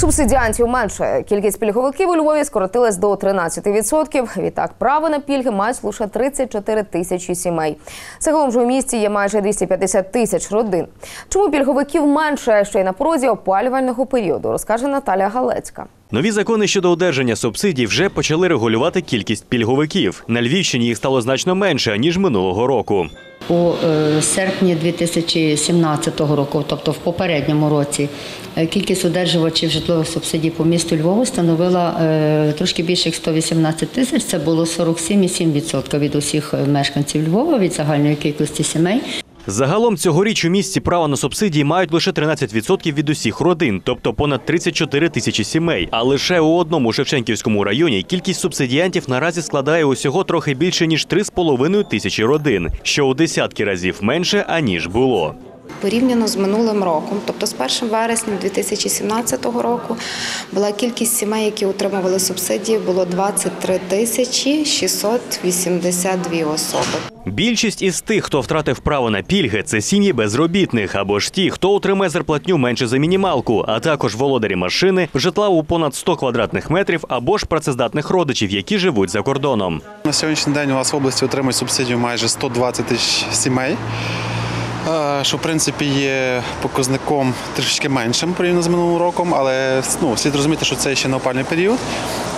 Субсидіантів менше. Кількість пільговиків у Львові скоротилась до 13%. Відтак право на пільги мають лише 34 тисячі сімей. Загалом ж у місті є майже 250 тисяч родин. Чому пільговиків менше ще й на порозі опалювального періоду, розкаже Наталя Галецька. Нові закони щодо одержання субсидій вже почали регулювати кількість пільговиків. На Львівщині їх стало значно менше ніж минулого року. У е, серпні 2017 року, тобто в попередньому році, е, кількість одержувачів житлових субсидій по місту Львову становила е, трошки більше як 118 тисяч. Це було 47,7% від усіх мешканців Львова від загальної кількості сімей. Загалом цьогоріч у місті право на субсидії мають лише 13% від усіх родин, тобто понад 34 тисячі сімей. А лише у одному Шевченківському районі кількість субсидіантів наразі складає усього трохи більше ніж 3,5 тисячі родин, що у десятки разів менше аніж було. Порівняно з минулим роком, тобто з 1 вересня 2017 року, була кількість сімей, які отримували субсидії, було 23 тисячі 682 особи. Більшість із тих, хто втратив право на пільги, це сім'ї безробітних або ж ті, хто отримає зарплатню менше за мінімалку, а також володарі машини, житла у понад 100 квадратних метрів або ж працездатних родичів, які живуть за кордоном. На сьогоднішній день у нас в області отримують субсидію майже 120 тисяч сімей, що в принципі є показником трішки меншим порівняно з минулим роком, але ну, слід розуміти, що це ще не опальний період.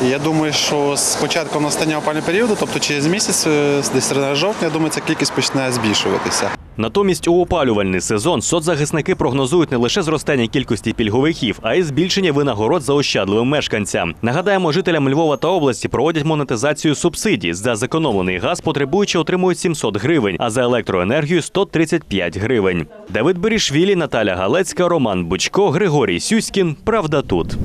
І я думаю, що з початком настання опального періоду, тобто через місяць, е, десь середина жовтня, я думаю, ця кількість почне збільшуватися. Натомість у опалювальний сезон соцзахисники прогнозують не лише зростання кількості пільговиків, а й збільшення винагород заощадливим мешканцям. Нагадаємо, жителям Львова та області проводять монетизацію субсидій. За зекономлений газ потребуючі отримують 700 гривень, а за електроенергію 135 гривень. Давид Берішвілі, Наталя Галецька, Роман Бучко, Григорій Сюськін. Правда тут.